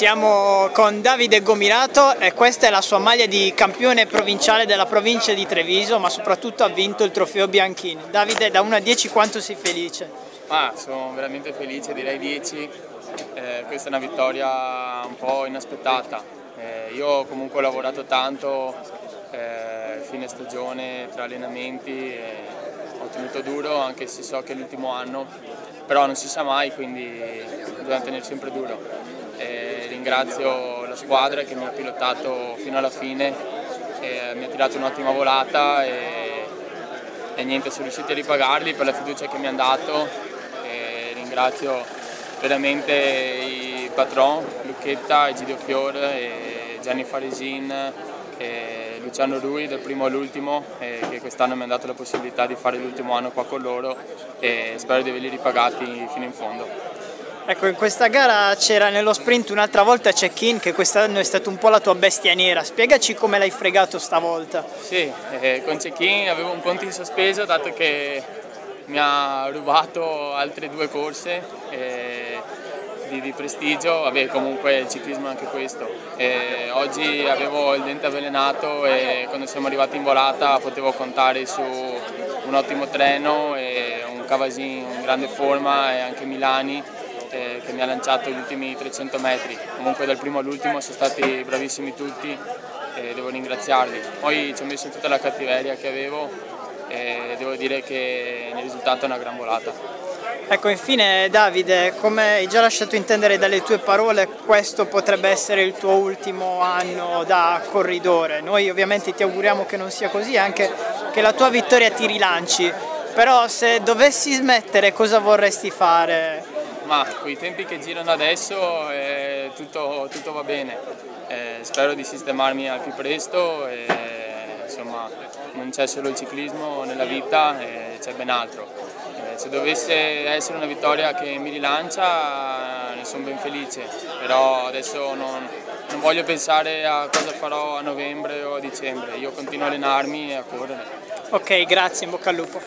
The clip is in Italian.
Siamo con Davide Gomirato e questa è la sua maglia di campione provinciale della provincia di Treviso, ma soprattutto ha vinto il trofeo Bianchini. Davide, da 1 a 10 quanto sei felice? Ah, sono veramente felice, direi 10. Eh, questa è una vittoria un po' inaspettata. Eh, io comunque ho lavorato tanto, eh, fine stagione, tra allenamenti, ho tenuto duro anche se so che è l'ultimo anno, però non si sa mai, quindi bisogna tenere sempre duro. E ringrazio la squadra che mi ha pilotato fino alla fine, mi ha tirato un'ottima volata e, e, niente, sono riusciti a ripagarli per la fiducia che mi hanno dato. E ringrazio veramente i patron, Lucchetta, Egidio Fiore, Gianni Faresin, Luciano Rui dal primo all'ultimo che quest'anno mi hanno dato la possibilità di fare l'ultimo anno qua con loro e spero di averli ripagati fino in fondo. Ecco, in questa gara c'era nello sprint un'altra volta check-in che quest'anno è stato un po' la tua bestia nera. Spiegaci come l'hai fregato stavolta. Sì, eh, con check-in avevo un ponte in sospeso dato che mi ha rubato altre due corse eh, di, di, prestigio, vabbè comunque il ciclismo è anche questo. Eh, oggi avevo il dente avvelenato e quando siamo arrivati in volata potevo contare su un ottimo treno e un Cavasin in grande forma e anche Milani eh, che mi ha lanciato gli ultimi 300 metri. Comunque dal primo all'ultimo sono stati bravissimi tutti e devo ringraziarli. Poi ci ho messo tutta la cattiveria che avevo e devo dire che il risultato è una gran volata. Ecco, infine Davide, come hai già lasciato intendere dalle tue parole, questo potrebbe essere il tuo ultimo anno da corridore. Noi ovviamente ti auguriamo che non sia così, anche che la tua vittoria ti rilanci. Però se dovessi smettere cosa vorresti fare? Ma con i tempi che girano adesso eh, tutto, tutto, va bene. Eh, spero di sistemarmi al più presto e insomma non c'è solo il ciclismo nella vita, c'è ben altro. Eh, se dovesse essere una vittoria che mi rilancia ne sono ben felice, però adesso non, non voglio pensare a cosa farò a novembre o a dicembre, io continuo a allenarmi e a correre. Ok, grazie, in bocca al lupo.